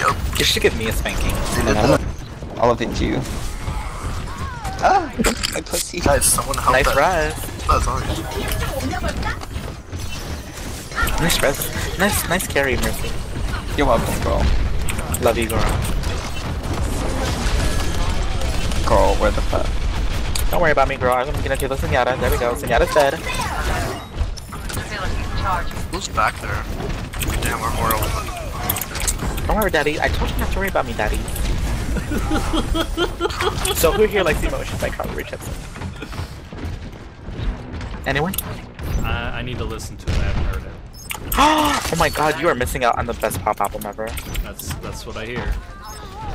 go. You should give me a spanking. I'll avenge you. Ah! My pussy. Guys, someone help Nice rise. That's all right. Nice res. Nice, nice carry, Mercy. You're welcome, girl. Love you, girl. Girl, where the fuck? Don't worry about me, girl. I'm gonna do the Zenyatta. There we go. Zenyatta's dead. Who's back there? Damn, we're horrible. Don't worry, Daddy. I told you not to worry about me, Daddy. so who here likes the emotions by Carly Rae Jepsen? Anyone? I, I need to listen to it. I haven't heard it. oh my god, you are missing out on the best pop album ever. That's that's what I hear.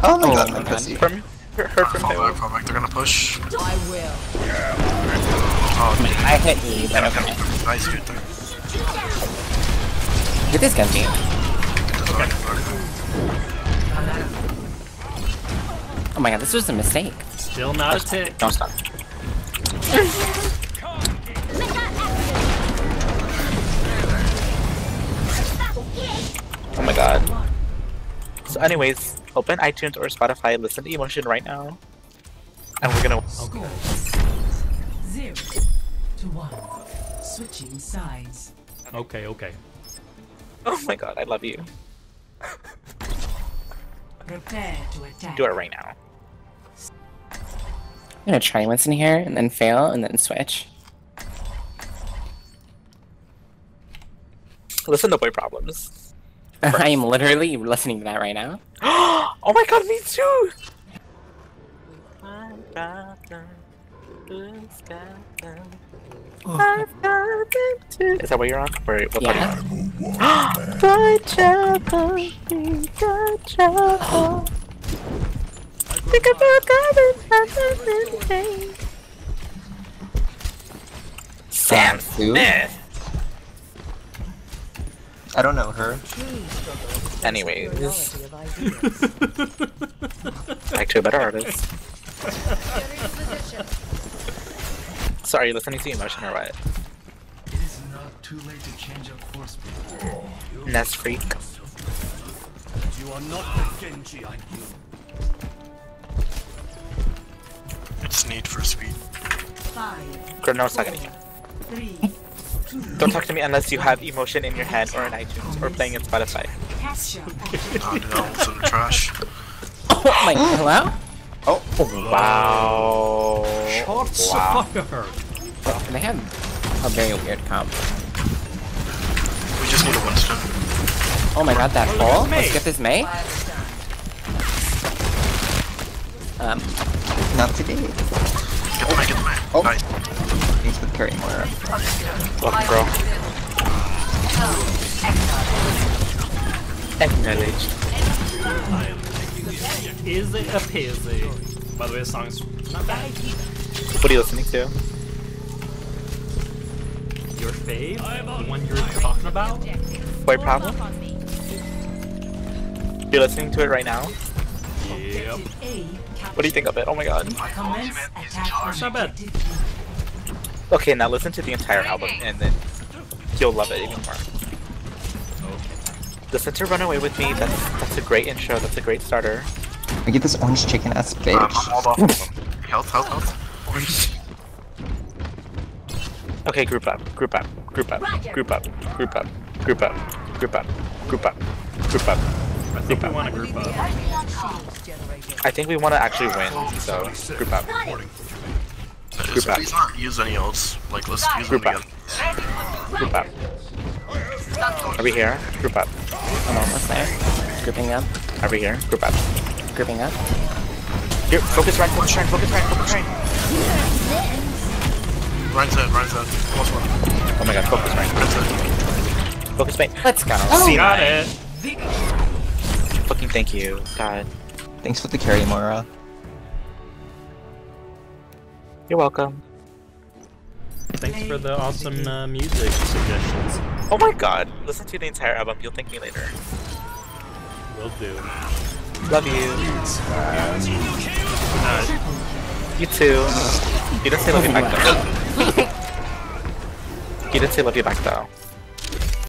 Oh my Oh god, my my god. pussy. From heard from Fall who? back. They're gonna push. I will. Yeah. Oh, man. I hit you, but okay. Nice, good there. Get this Genji. Oh my god, this was a mistake. Still not a tick. Don't stop. Oh my god. So anyways, open iTunes or Spotify, listen to Emotion right now. And we're gonna Okay. Zero to one. Switching sides. Okay, okay. Oh my god, I love you. Prepare to attack. Do it right now. I'm gonna try once in here and then fail and then switch. Listen to boy problems. I am literally listening to that right now. oh my god, me too! Oh. Is that what you're on? Or what Yeah. Whitechapel, Whitechapel. Think about God Sam Who? Smith. I don't know her. Anyways, back to a better artist. So are you listening to emotion or what? It is not too late to change your course. Nest freak. You are not the Genji I knew. It's need for speed. Five, Girl, no, it's not gonna you. three. Don't talk to me unless you have emotion in your head or in iTunes or playing in Spotify. Capture. Oh no, it's in the trash. Oh my hello? Oh, wow. Hearts wow. of Fire. Oh, they have a very weird comp. We just need a Winston. Oh my god, that ball! Let's get this Mei. Um, not today. Get the Mei, get the Mei. Oh. Nice. He's with carrying more. Love, bro. Acknowledge. Is it a this. Peasy. By the way, the song's not bad. What are you listening to? Your fave? The one you're talking about? Boy problem? You're listening to it right now? Yep. What do you think of it? Oh my god. It's not bad. Okay, now listen to the entire album and then you'll love it even more. Listen to Run Away With Me, that's that's a great intro, that's a great starter. I get this orange chicken ass Um, bitch. I'm all off of them. Health, health, health. Okay, group up, group up, group up, group up, group up, group up, group up, group up, group up. I think we want to group up. I think we want to actually win, so group up. Just up. Please not use any ults. Like, let's use them Group up. together. Group up. Are we here? Group up. I'm almost there. Grouping up, Are we here? Group up. grouping up. Here, focus right, focus right, focus right, focus right. Rein's dead, Rein's dead. Almost one. Oh my god, focus right. Rein's dead. Focus right. Let's go. See, Got it. Fucking thank you. God. Thanks for the carry, Moira. You're welcome. Thanks for the awesome uh, music suggestions. Oh my god. Listen to the entire album, you'll thank me later. Will do. Love you. Uh, You too. You didn't say love you back though. you didn't say love you back though.